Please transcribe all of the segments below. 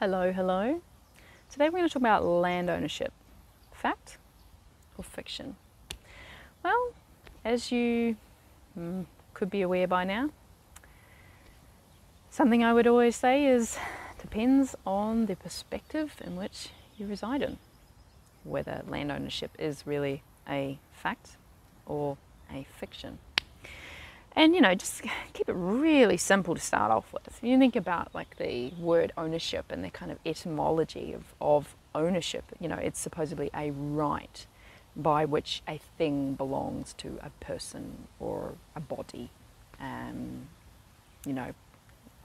Hello, hello. Today we're going to talk about land ownership. Fact or fiction? Well, as you mm, could be aware by now, something I would always say is depends on the perspective in which you reside in, whether land ownership is really a fact or a fiction. And you know, just keep it really simple to start off with. You think about like the word ownership and the kind of etymology of, of ownership. You know, it's supposedly a right by which a thing belongs to a person or a body. Um, you know,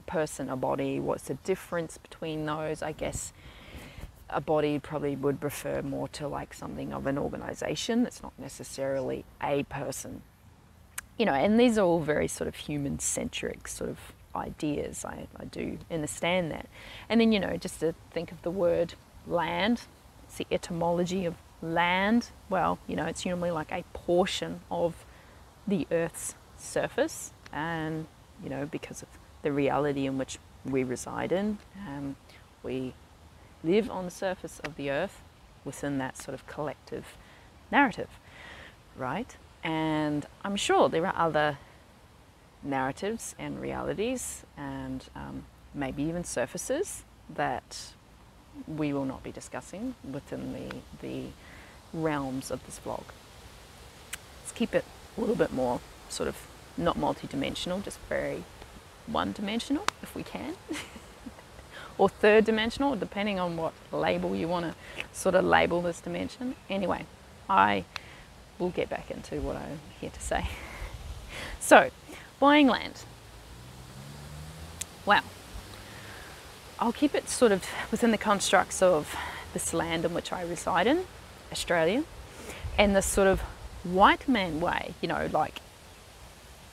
person, a body, what's the difference between those? I guess a body probably would refer more to like something of an organization. It's not necessarily a person you know, and these are all very sort of human centric sort of ideas. I, I do understand that. And then, you know, just to think of the word land, it's the etymology of land. Well, you know, it's normally like a portion of the Earth's surface, and, you know, because of the reality in which we reside in, um, we live on the surface of the Earth within that sort of collective narrative, right? And I'm sure there are other narratives and realities and um, maybe even surfaces that we will not be discussing within the, the realms of this vlog. Let's keep it a little bit more sort of not multi-dimensional, just very one-dimensional if we can. or third dimensional, depending on what label you want to sort of label this dimension. Anyway, I we'll get back into what I'm here to say. So, buying land. Well, I'll keep it sort of within the constructs of this land in which I reside in, Australia, and this sort of white man way, you know, like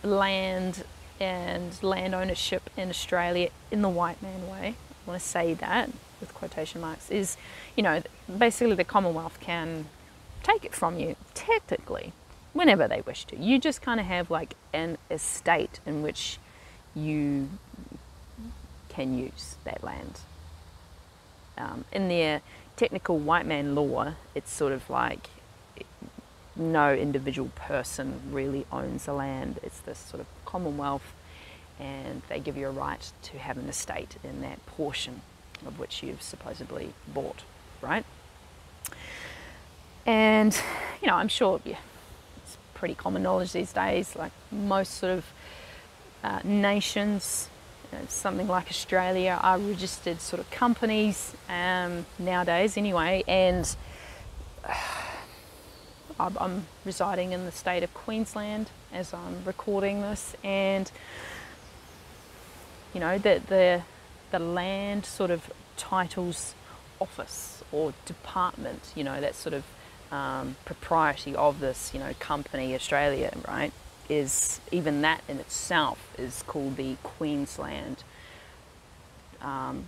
land and land ownership in Australia in the white man way. I want to say that with quotation marks is, you know, basically the Commonwealth can take it from you, technically, whenever they wish to. You just kind of have like an estate in which you can use that land. Um, in their technical white man law, it's sort of like no individual person really owns the land. It's this sort of commonwealth, and they give you a right to have an estate in that portion of which you've supposedly bought, right? And, you know, I'm sure it's pretty common knowledge these days, like most sort of uh, nations, something like Australia, are registered sort of companies um, nowadays anyway. And uh, I'm residing in the state of Queensland as I'm recording this, and you know the the the land sort of titles office or department, you know that sort of um, propriety of this, you know, company Australia, right, is even that in itself is called the Queensland um,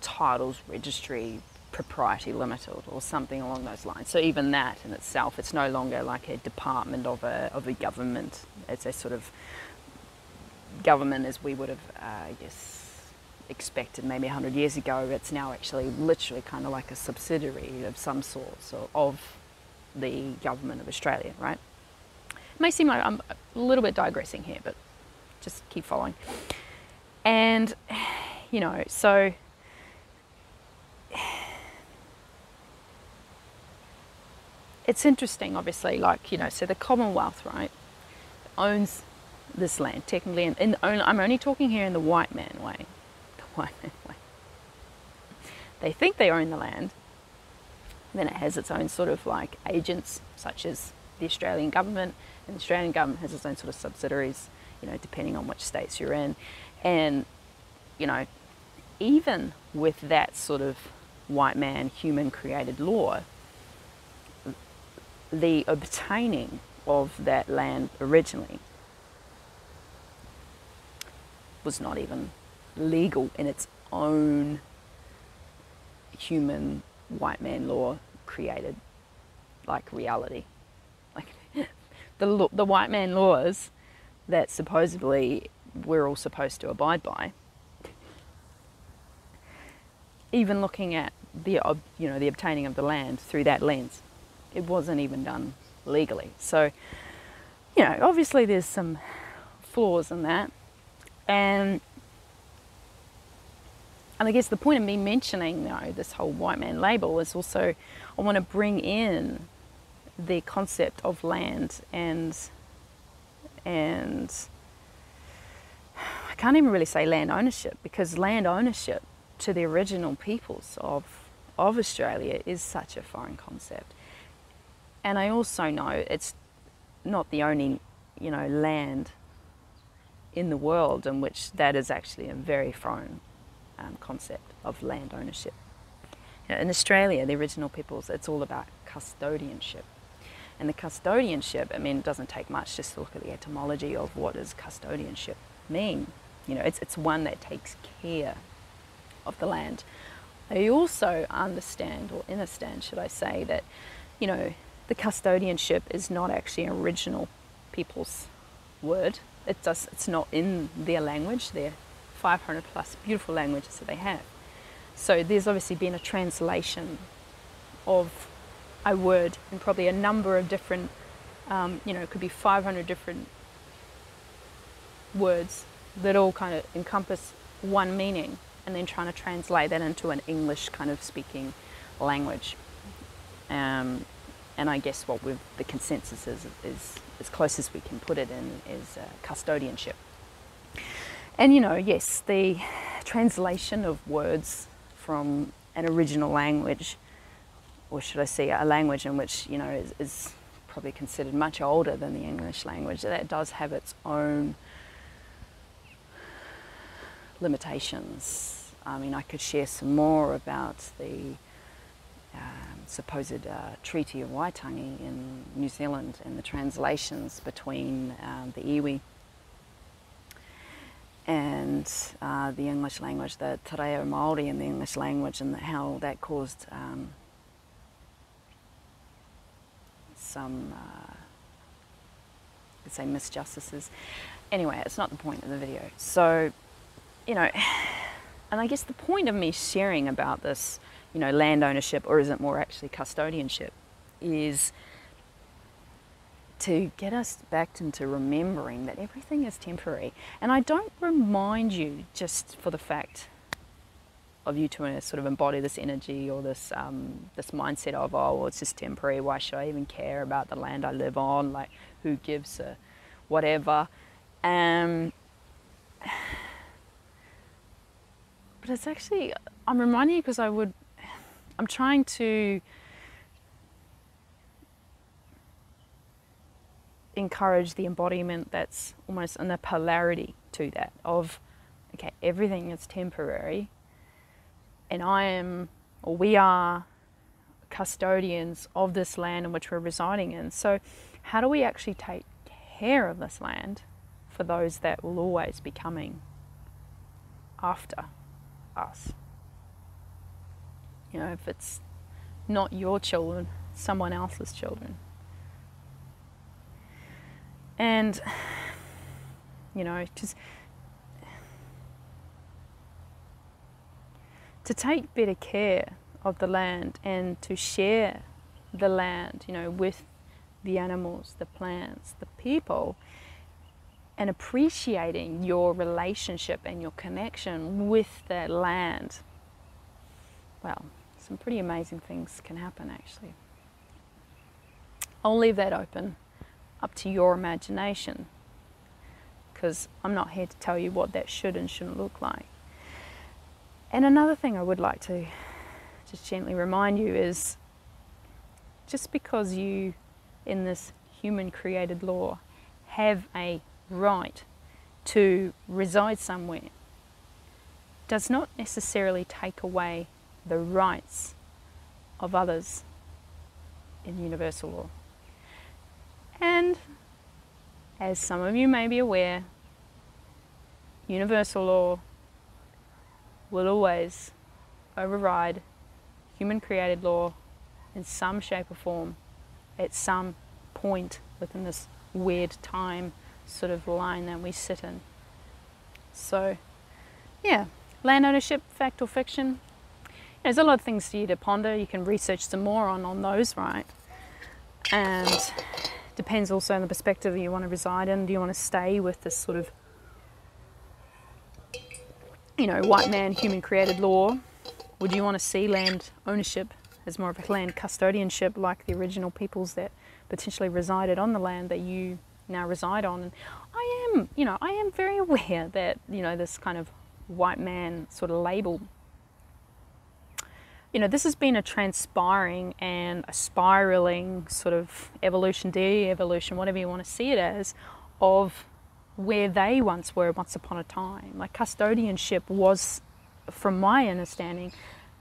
Titles Registry Propriety Limited or something along those lines. So even that in itself, it's no longer like a department of a of a government. It's a sort of government as we would have, uh, I guess expected maybe 100 years ago, it's now actually literally kind of like a subsidiary of some sort so of the government of Australia, right? It may seem like I'm a little bit digressing here, but just keep following. And, you know, so it's interesting, obviously, like, you know, so the Commonwealth, right, owns this land technically, and only, I'm only talking here in the white man way. The white man way. They think they own the land, then it has its own sort of like agents, such as the Australian government, and the Australian government has its own sort of subsidiaries, you know, depending on which states you're in. And, you know, even with that sort of white man, human created law, the obtaining of that land originally was not even legal in its own human white man law created like reality. Like the, the white man laws that supposedly we're all supposed to abide by even looking at the you know the obtaining of the land through that lens. It wasn't even done legally. So, you know, obviously there's some flaws in that. And and I guess the point of me mentioning know, this whole white man label is also I want to bring in the concept of land and and I can't even really say land ownership because land ownership to the original peoples of of Australia is such a foreign concept. And I also know it's not the only, you know, land in the world in which that is actually a very foreign um, concept of land ownership. You know, in Australia, the original peoples, it's all about custodianship. And the custodianship, I mean, it doesn't take much just to look at the etymology of what does custodianship mean. You know, it's, it's one that takes care of the land. I also understand, or understand, should I say, that, you know, the custodianship is not actually an original people's word. It does, it's not in their language, their 500 plus beautiful languages that they have. So there's obviously been a translation of a word and probably a number of different, um, you know, it could be 500 different words that all kind of encompass one meaning and then trying to translate that into an English kind of speaking language. Um, and I guess what the consensus is, is as close as we can put it in is uh, custodianship. And you know, yes, the translation of words from an original language, or should I say, a language in which you know is, is probably considered much older than the English language, that does have its own limitations. I mean, I could share some more about the um, supposed uh, Treaty of Waitangi in New Zealand and the translations between um, the iwi and uh, the English language, the Te Reo Māori and the English language, and how that caused um, some, uh, let's say, misjustices. Anyway, it's not the point of the video. So, you know, and I guess the point of me sharing about this you know, land ownership or is it more actually custodianship, is to get us back into remembering that everything is temporary. And I don't remind you just for the fact of you to sort of embody this energy or this um, this mindset of oh well it's just temporary. Why should I even care about the land I live on? Like who gives a whatever? Um, but it's actually I'm reminding you because I would I'm trying to encourage the embodiment that's almost in the polarity to that of okay everything is temporary and I am or we are custodians of this land in which we're residing in so how do we actually take care of this land for those that will always be coming after us you know, if it's not your children, someone else's children. And, you know, just to take better care of the land and to share the land, you know, with the animals, the plants, the people, and appreciating your relationship and your connection with that land. Well, some pretty amazing things can happen actually. I'll leave that open up to your imagination because I'm not here to tell you what that should and shouldn't look like. And another thing I would like to just gently remind you is just because you, in this human created law, have a right to reside somewhere does not necessarily take away the rights of others in universal law. And as some of you may be aware, universal law will always override human created law in some shape or form at some point within this weird time sort of line that we sit in. So, yeah, land ownership, fact or fiction, there's a lot of things for you to ponder. You can research some more on, on those, right? And depends also on the perspective you want to reside in. Do you want to stay with this sort of, you know, white man, human created law? Would you want to see land ownership as more of a land custodianship like the original peoples that potentially resided on the land that you now reside on? And I am, you know, I am very aware that, you know, this kind of white man sort of label you know, this has been a transpiring and a spiraling sort of evolution, de-evolution, whatever you want to see it as, of where they once were once upon a time. Like custodianship was, from my understanding,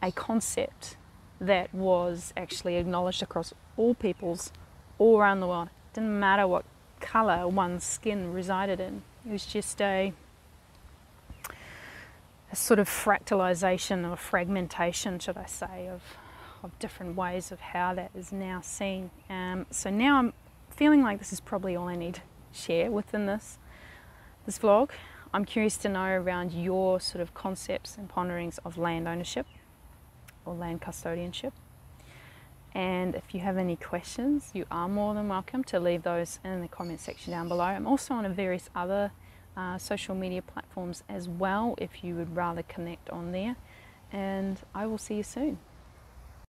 a concept that was actually acknowledged across all peoples all around the world. It didn't matter what colour one's skin resided in. It was just a a sort of fractalization or fragmentation, should I say, of, of different ways of how that is now seen. Um, so now I'm feeling like this is probably all I need to share within this, this vlog. I'm curious to know around your sort of concepts and ponderings of land ownership or land custodianship. And if you have any questions, you are more than welcome to leave those in the comment section down below. I'm also on a various other uh, social media platforms as well if you would rather connect on there. And I will see you soon.